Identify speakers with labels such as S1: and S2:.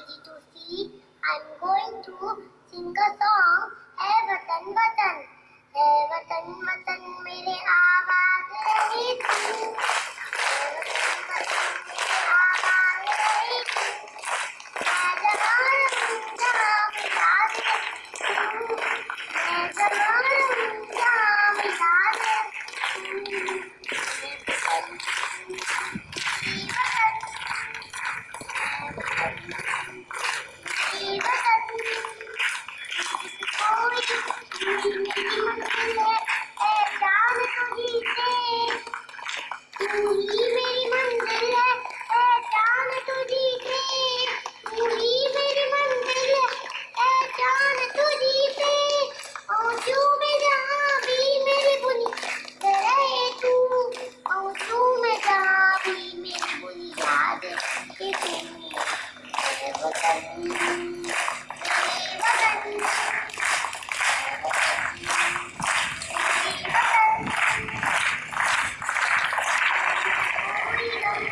S1: ready to see? I'm going to sing a song. Hey Watan Watan, Hey Watan Watan, मेरे आवाज है तू.